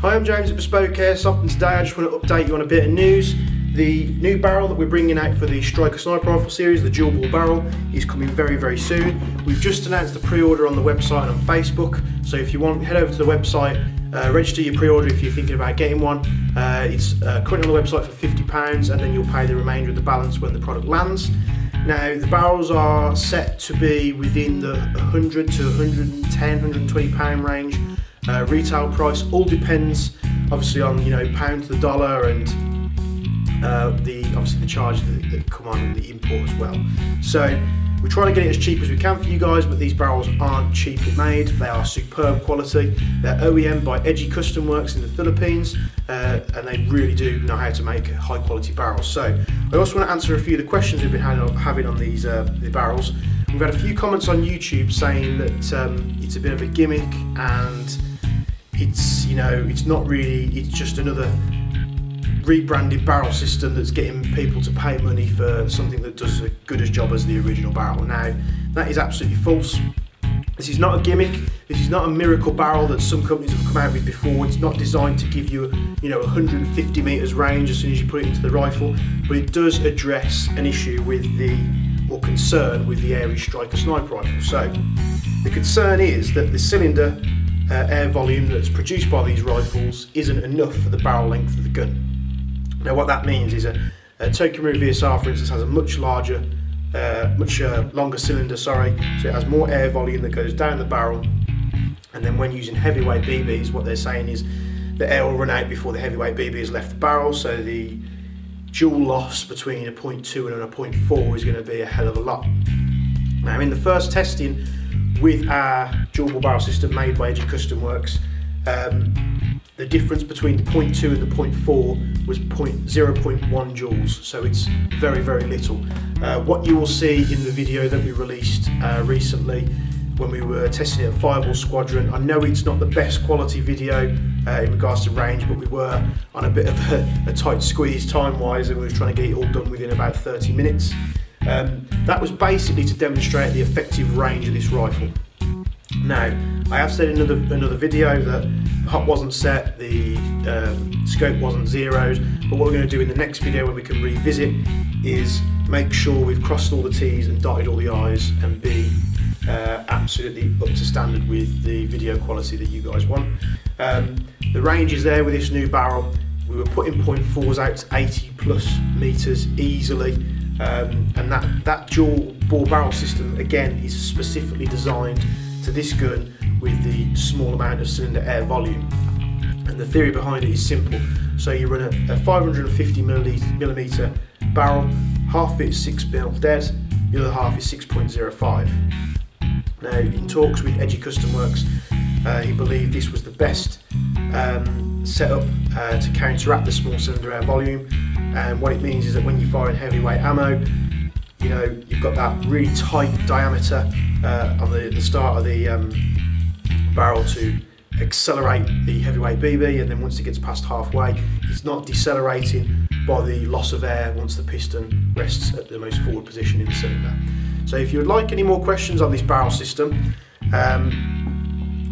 Hi, I'm James at Bespoke Airsoft and today I just want to update you on a bit of news. The new barrel that we're bringing out for the Striker Sniper Rifle series, the dual bore barrel, is coming very, very soon. We've just announced the pre-order on the website and on Facebook, so if you want, head over to the website, uh, register your pre-order if you're thinking about getting one. Uh, it's uh, currently on the website for £50 and then you'll pay the remainder of the balance when the product lands. Now, the barrels are set to be within the 100 to 110, 120 pound range uh, retail price all depends, obviously, on you know pound to the dollar and uh, the obviously the charges that, that come on the import as well. So we're trying to get it as cheap as we can for you guys, but these barrels aren't cheaply made. They are superb quality. They're OEM by Edgy Custom Works in the Philippines, uh, and they really do know how to make high quality barrels. So I also want to answer a few of the questions we've been having on these uh, the barrels. We've had a few comments on YouTube saying that um, it's a bit of a gimmick and it's you know it's not really it's just another rebranded barrel system that's getting people to pay money for something that does as good a job as the original barrel. Now that is absolutely false. This is not a gimmick. This is not a miracle barrel that some companies have come out with before. It's not designed to give you, you know, 150 meters range as soon as you put it into the rifle, but it does address an issue with the or concern with the Ares Striker sniper rifle. So the concern is that the cylinder uh, air volume that's produced by these rifles isn't enough for the barrel length of the gun. Now what that means is a, a Tokyo VSR for instance has a much larger, uh, much uh, longer cylinder sorry, so it has more air volume that goes down the barrel and then when using heavyweight BBs what they're saying is the air will run out before the heavyweight BB has left the barrel so the joule loss between a 0.2 and a 0.4 is going to be a hell of a lot. Now in the first testing with our dual barrel system made by Edgy Custom Works, um, the difference between the 0.2 and the 0.4 was 0.1 joules, so it's very, very little. Uh, what you will see in the video that we released uh, recently when we were testing it at Fireball Squadron, I know it's not the best quality video uh, in regards to range, but we were on a bit of a, a tight squeeze time-wise and we were trying to get it all done within about 30 minutes. Um, that was basically to demonstrate the effective range of this rifle. Now, I have said in another, another video that the hop wasn't set, the um, scope wasn't zeroed, but what we're going to do in the next video when we can revisit is make sure we've crossed all the T's and dotted all the I's and be uh, absolutely up to standard with the video quality that you guys want. Um, the range is there with this new barrel. We were putting point fours out to 80 plus meters easily. Um, and that, that dual bore barrel system again is specifically designed to this gun with the small amount of cylinder air volume. And the theory behind it is simple. So you run a, a 550 millimeter barrel, half of it is 6 mil dead, the other half is 6.05. Now, in talks with Edgy Custom Works, uh, he believed this was the best um, setup uh, to counteract the small cylinder air volume and what it means is that when you fire in heavyweight ammo, you know, you've got that really tight diameter uh, on the, the, start of the um, barrel to accelerate the heavyweight BB and then once it gets past halfway, it's not decelerating by the loss of air once the piston rests at the most forward position in the cylinder. So if you would like any more questions on this barrel system, um,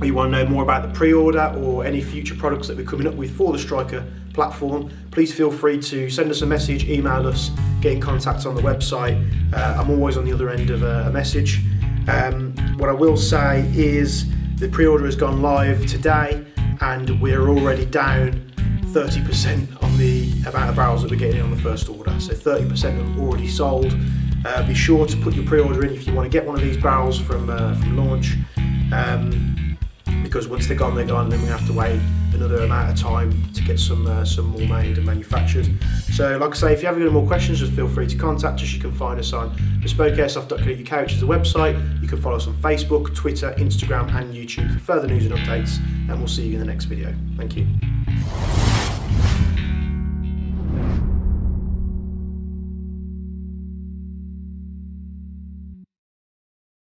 or you want to know more about the pre-order or any future products that we're coming up with for the Striker platform, please feel free to send us a message, email us, get in contact on the website. Uh, I'm always on the other end of a, message. Um, what I will say is the pre-order has gone live today and we're already down 30% on the amount of barrels that we're getting on the first order. So 30% have already sold. Uh, be sure to put your pre-order in if you want to get one of these barrels from, uh, from launch. Um, because once they're gone, they're gone. Then we have to wait another amount of time to get some uh, some more made and manufactured. So, like I say, if you have any more questions, just feel free to contact us. You can find us on bespokeairsoft.co.uk, which is the website. You can follow us on Facebook, Twitter, Instagram, and YouTube for further news and updates. And we'll see you in the next video. Thank you.